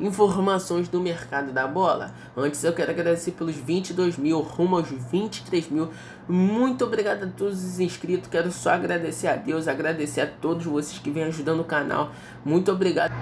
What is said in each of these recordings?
informações do mercado da bola. Antes eu quero agradecer pelos 22 mil, rumo aos 23 mil. Muito obrigado a todos os inscritos. Quero só agradecer a Deus, agradecer a todos vocês que vêm ajudando o canal. Muito obrigado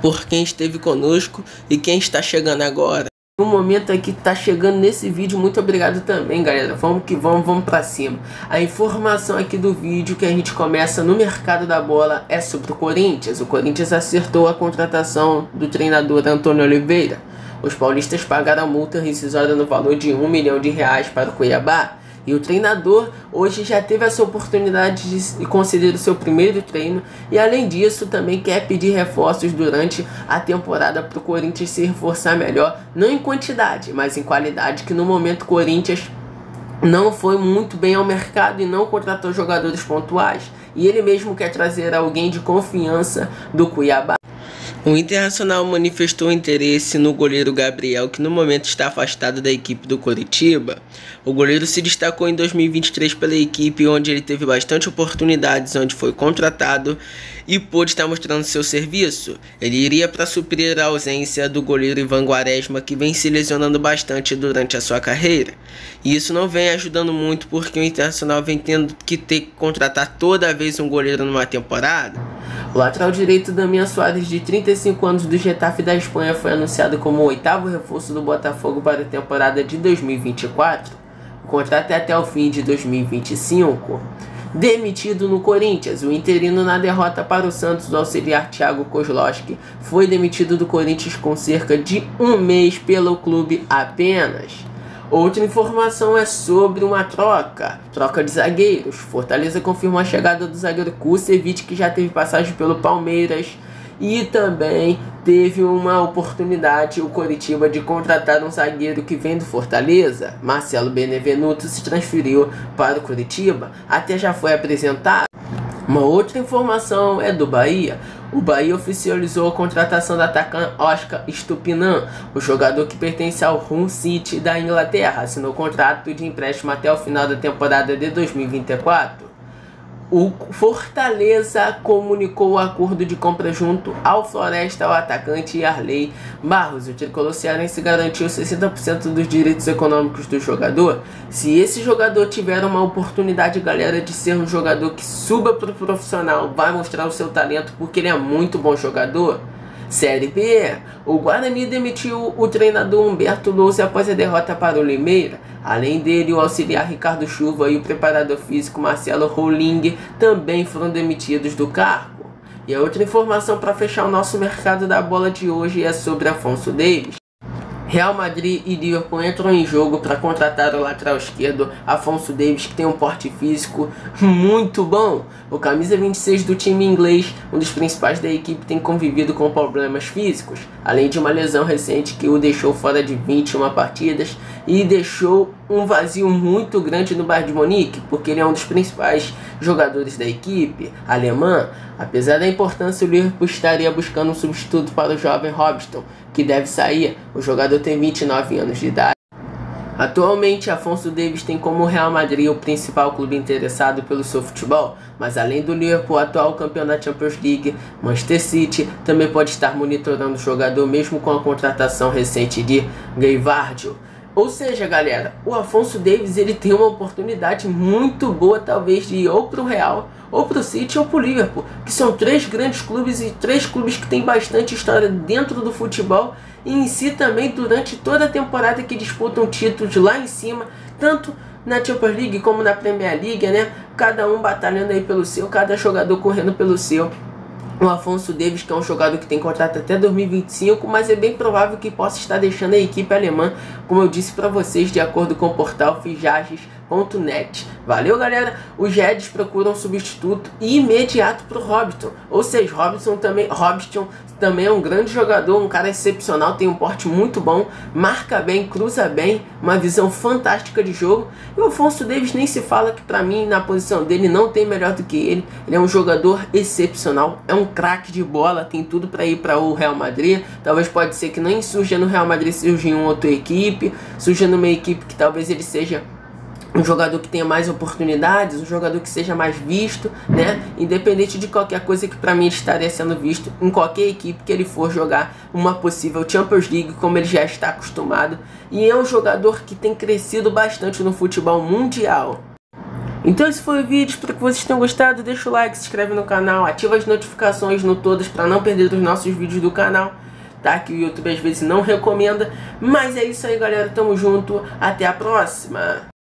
por quem esteve conosco e quem está chegando agora. No momento aqui tá chegando nesse vídeo, muito obrigado também, galera. Vamos que vamos, vamos para cima. A informação aqui do vídeo que a gente começa no mercado da bola é sobre o Corinthians. O Corinthians acertou a contratação do treinador Antônio Oliveira. Os paulistas pagaram a multa rescisória no valor de um milhão de reais para o Cuiabá e o treinador hoje já teve essa oportunidade de conceder o seu primeiro treino e além disso também quer pedir reforços durante a temporada para o Corinthians se reforçar melhor, não em quantidade, mas em qualidade, que no momento o Corinthians não foi muito bem ao mercado e não contratou jogadores pontuais. E ele mesmo quer trazer alguém de confiança do Cuiabá. O Internacional manifestou interesse no goleiro Gabriel, que no momento está afastado da equipe do Coritiba. O goleiro se destacou em 2023 pela equipe, onde ele teve bastante oportunidades, onde foi contratado e pôde estar mostrando seu serviço. Ele iria para suprir a ausência do goleiro Ivan Quaresma, que vem se lesionando bastante durante a sua carreira. E isso não vem ajudando muito, porque o Internacional vem tendo que ter que contratar toda vez um goleiro numa temporada. O lateral direito Damian Soares, de 35 anos, do Getafe da Espanha, foi anunciado como o oitavo reforço do Botafogo para a temporada de 2024. O contrato é até o fim de 2025. Demitido no Corinthians, o interino na derrota para o Santos, o auxiliar Thiago Kozlowski, foi demitido do Corinthians com cerca de um mês pelo clube apenas. Outra informação é sobre uma troca, troca de zagueiros. Fortaleza confirmou a chegada do zagueiro Kusevich, que já teve passagem pelo Palmeiras, e também teve uma oportunidade o Coritiba de contratar um zagueiro que vem do Fortaleza. Marcelo Benevenuto se transferiu para o Curitiba, até já foi apresentado. Uma outra informação é do Bahia. O Bahia oficializou a contratação do atacante Oscar Stupinan, o jogador que pertence ao Hull City da Inglaterra, assinou contrato de empréstimo até o final da temporada de 2024. O Fortaleza comunicou o acordo de compra junto ao Floresta, ao atacante Arley Barros. O tricolor cearense garantiu 60% dos direitos econômicos do jogador. Se esse jogador tiver uma oportunidade, galera, de ser um jogador que suba para o profissional, vai mostrar o seu talento porque ele é muito bom jogador. Série B, o Guarani demitiu o treinador Humberto Louce após a derrota para o Limeira. Além dele, o auxiliar Ricardo Chuva e o preparador físico Marcelo Roling também foram demitidos do cargo. E a outra informação para fechar o nosso mercado da bola de hoje é sobre Afonso Davis. Real Madrid e Liverpool entram em jogo para contratar o lateral esquerdo Afonso Davis, que tem um porte físico muito bom. O camisa 26 do time inglês, um dos principais da equipe, tem convivido com problemas físicos, além de uma lesão recente que o deixou fora de 21 partidas e deixou um vazio muito grande no Bayern de Munique, porque ele é um dos principais jogadores da equipe alemã. Apesar da importância, o Liverpool estaria buscando um substituto para o jovem Robson, que deve sair. O jogador tem 29 anos de idade. Atualmente, Afonso Davis tem como Real Madrid o principal clube interessado pelo seu futebol, mas além do Liverpool, atual campeão da Champions League, Manchester City também pode estar monitorando o jogador mesmo com a contratação recente de Gaivardio. Ou seja, galera, o Afonso Davis ele tem uma oportunidade muito boa, talvez, de ir ou pro Real, ou pro City, ou pro Liverpool, que são três grandes clubes e três clubes que têm bastante história dentro do futebol e em si também durante toda a temporada que disputam títulos lá em cima, tanto na Champions League como na Premier League, né? Cada um batalhando aí pelo seu, cada jogador correndo pelo seu o Afonso Davis, que é um jogador que tem contrato até 2025, mas é bem provável que possa estar deixando a equipe alemã, como eu disse para vocês, de acordo com o portal Fijages.net. Valeu, galera? Os Reds procuram um substituto imediato para o Robson. Ou seja, Robson também, Robson também é um grande jogador, um cara excepcional, tem um porte muito bom, marca bem, cruza bem, uma visão fantástica de jogo. E o Afonso Davis nem se fala que para mim na posição dele não tem melhor do que ele. Ele é um jogador excepcional, é um craque de bola, tem tudo para ir para o Real Madrid. Talvez pode ser que nem surja no Real Madrid, surja em outra equipe, surja numa equipe que talvez ele seja um jogador que tenha mais oportunidades, um jogador que seja mais visto, né? Independente de qualquer coisa que para mim estaria sendo visto em qualquer equipe que ele for jogar uma possível Champions League, como ele já está acostumado. E é um jogador que tem crescido bastante no futebol mundial. Então esse foi o vídeo, espero que vocês tenham gostado. Deixa o like, se inscreve no canal, ativa as notificações no todas para não perder os nossos vídeos do canal. Tá? Que o YouTube às vezes não recomenda. Mas é isso aí galera, tamo junto, até a próxima!